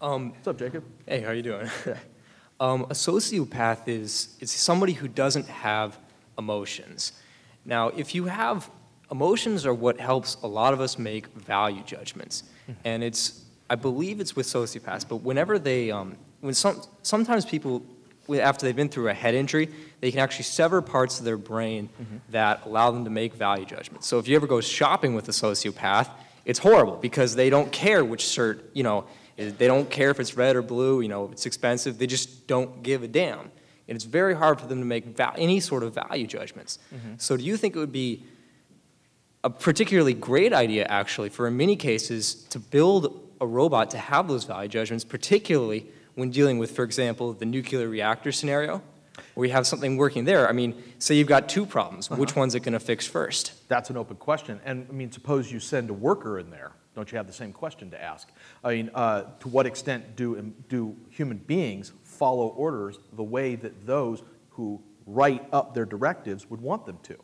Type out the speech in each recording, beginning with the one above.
Um, What's up, Jacob? hey, how you doing? um, a sociopath is, is somebody who doesn't have emotions. Now, if you have emotions are what helps a lot of us make value judgments. And it's, I believe it's with sociopaths, but whenever they, um, when some, sometimes people, after they've been through a head injury, they can actually sever parts of their brain that allow them to make value judgments. So if you ever go shopping with a sociopath, it's horrible because they don't care which shirt, you know, they don't care if it's red or blue, you know, if it's expensive, they just don't give a damn. And it's very hard for them to make any sort of value judgments. Mm-hmm. So do you think it would be a particularly great idea, actually, for in many cases to build a robot to have those value judgments, particularly when dealing with, for example, the nuclear reactor scenario, where you have something working there. I mean, say you've got two problems. Uh-huh. Which one's it going to fix first? That's an open question. And I mean, suppose you send a worker in there. Don't you have the same question to ask? I mean, uh, to what extent do, do human beings follow orders the way that those who write up their directives would want them to?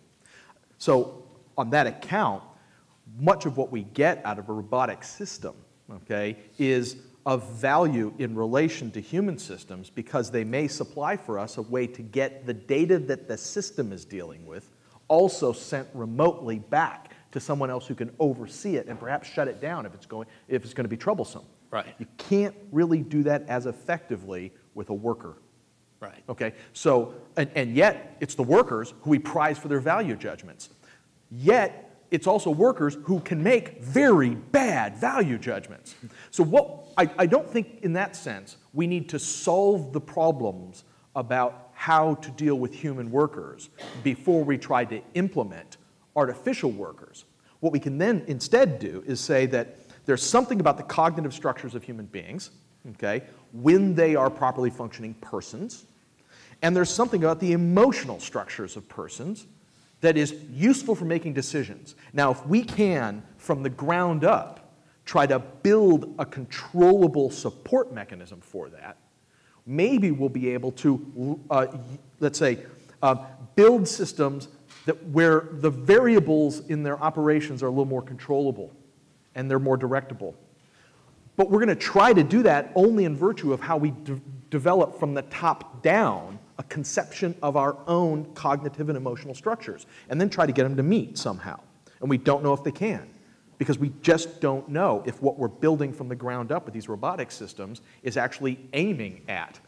So, on that account, much of what we get out of a robotic system, okay, is of value in relation to human systems because they may supply for us a way to get the data that the system is dealing with also sent remotely back to someone else who can oversee it and perhaps shut it down if it's going if it's going to be troublesome. Right. You can't really do that as effectively with a worker. Right. Okay, so, and, and yet, it's the workers who we prize for their value judgments. Yet, it's also workers who can make very bad value judgments. So, what I, I don't think in that sense we need to solve the problems about how to deal with human workers before we try to implement artificial workers. What we can then instead do is say that there's something about the cognitive structures of human beings, okay, when they are properly functioning persons, and there's something about the emotional structures of persons that is useful for making decisions. Now, if we can, from the ground up, try to build a controllable support mechanism for that, maybe we'll be able to, uh, let's say, uh, build systems that where the variables in their operations are a little more controllable and they're more directable. But we're going to try to do that only in virtue of how we de- develop from the top down a conception of our own cognitive and emotional structures, and then try to get them to meet somehow. And we don't know if they can, because we just don't know if what we're building from the ground up with these robotic systems is actually aiming at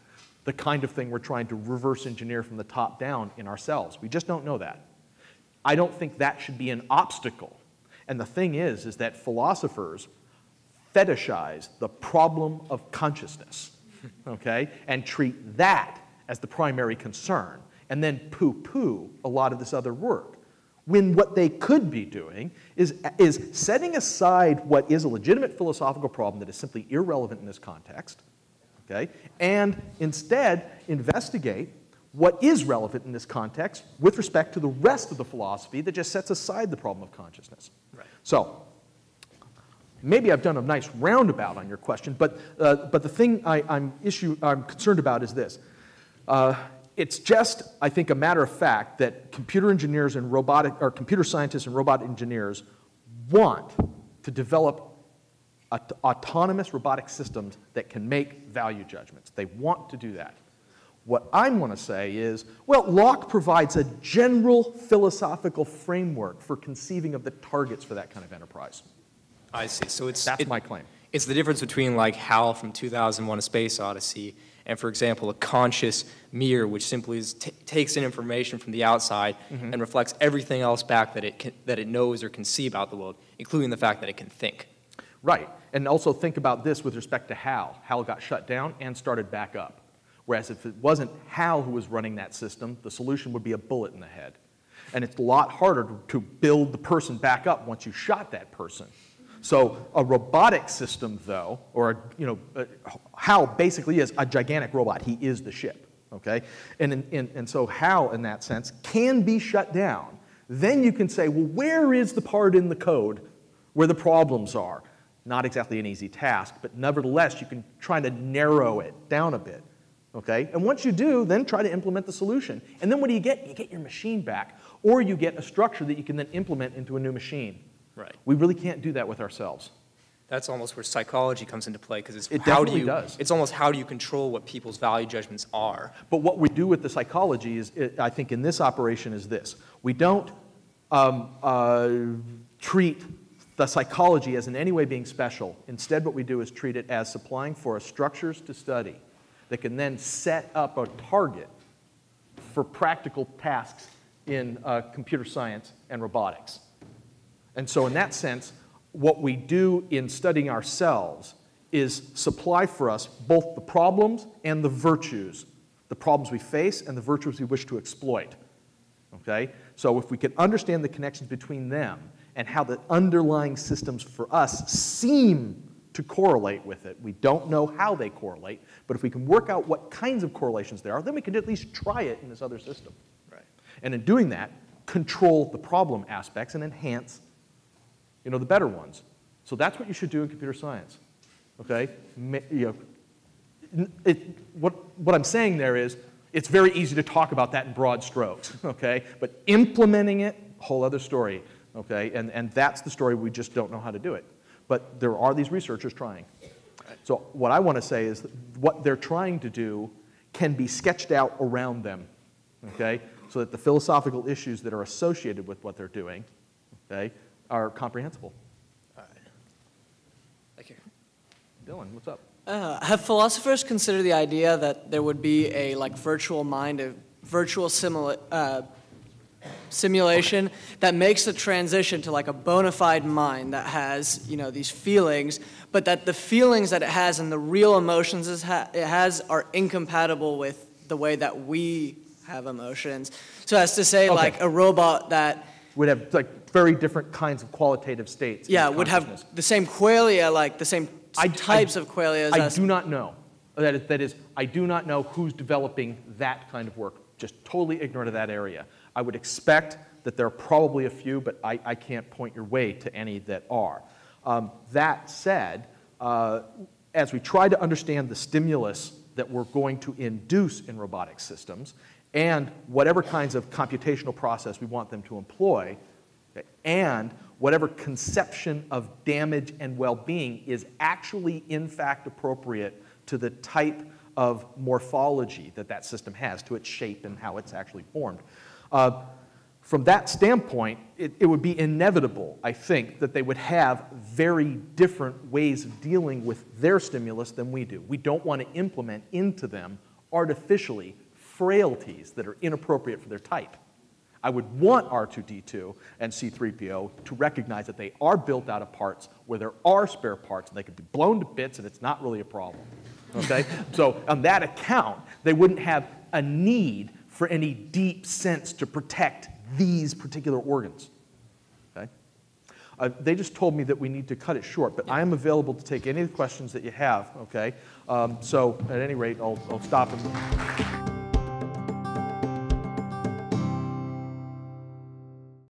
the kind of thing we're trying to reverse engineer from the top down in ourselves. We just don't know that. I don't think that should be an obstacle. And the thing is, is that philosophers fetishize the problem of consciousness, okay, and treat that as the primary concern, and then poo poo a lot of this other work. When what they could be doing is, is setting aside what is a legitimate philosophical problem that is simply irrelevant in this context, okay, and instead investigate what is relevant in this context with respect to the rest of the philosophy that just sets aside the problem of consciousness. Right. So, maybe I've done a nice roundabout on your question, but, uh, but the thing I, am issue, I'm concerned about is this. Uh, it's just, I think, a matter of fact that computer engineers and robotic, or computer scientists and robot engineers want to develop aut- autonomous robotic systems that can make value judgments. They want to do that. What I'm going to say is, well, Locke provides a general philosophical framework for conceiving of the targets for that kind of enterprise. I see. So it's That's it- my claim. It's the difference between like HAL from 2001: A Space Odyssey and, for example, a conscious mirror, which simply is t- takes in information from the outside Mm-hmm. and reflects everything else back that it can, that it knows or can see about the world, including the fact that it can think. Right. And also think about this with respect to HAL. HAL got shut down and started back up. Whereas if it wasn't HAL who was running that system, the solution would be a bullet in the head. And it's a lot harder to, build the person back up once you shot that person. So a robotic system, though, or a, you know, HAL basically is a gigantic robot. He is the ship. Okay. And, in, in, and so HAL, in that sense, can be shut down. Then you can say, well, where is the part in the code where the problems are? Not exactly an easy task, but nevertheless, you can try to narrow it down a bit. Okay? And once you do, then try to implement the solution. And then what do you get? You get your machine back, or you get a structure that you can then implement into a new machine. Right. We really can't do that with ourselves. That's almost where psychology comes into play, because it's It how do you, does. it's almost how do you control what people's value judgments are? But what we do with the psychology is, it, I think, in this operation is this: we don't um, uh, treat the psychology as in any way being special. Instead, what we do is treat it as supplying for us structures to study that can then set up a target for practical tasks in uh, computer science and robotics. And so, in that sense, what we do in studying ourselves is supply for us both the problems and the virtues, the problems we face and the virtues we wish to exploit. Okay? So, if we can understand the connections between them and how the underlying systems for us seem to correlate with it, we don't know how they correlate, but if we can work out what kinds of correlations there are, then we can at least try it in this other system. Right. And in doing that, control the problem aspects and enhance you know, the better ones. So that's what you should do in computer science. Okay? You know, it, what, what I'm saying there is it's very easy to talk about that in broad strokes, okay? But implementing it, whole other story, okay? And, and that's the story, we just don't know how to do it. But there are these researchers trying. So what I want to say is that what they're trying to do can be sketched out around them, okay? So that the philosophical issues that are associated with what they're doing, okay, are comprehensible. Thank you. Dylan, what's up? Uh, have philosophers considered the idea that there would be a like virtual mind, a virtual simula- uh, simulation that makes the transition to like a bona fide mind that has you know these feelings, but that the feelings that it has and the real emotions it has are incompatible with the way that we have emotions. So as to say, Okay. like a robot that Would have like very different kinds of qualitative states. yeah would have the same qualia, like the same I- types I- of qualia as I do not know. That is, that is, I do not know who's developing that kind of work. Just totally ignorant of that area. I would expect that there are probably a few, but I, I can't point your way to any that are. Um, that said, uh, as we try to understand the stimulus that we're going to induce in robotic systems and whatever kinds of computational process we want them to employ, And whatever conception of damage and well being is actually, in fact, appropriate to the type of morphology that that system has, to its shape and how it's actually formed. Uh, from that standpoint, it, it would be inevitable, I think, that they would have very different ways of dealing with their stimulus than we do. We don't want to implement into them artificially frailties that are inappropriate for their type. I would want R2D2 and C3PO to recognize that they are built out of parts where there are spare parts and they could be blown to bits and it's not really a problem. Okay? so, on that account, they wouldn't have a need for any deep sense to protect these particular organs. Okay? Uh, they just told me that we need to cut it short, but I am available to take any questions that you have. Okay? Um, so, at any rate, I'll, I'll stop and.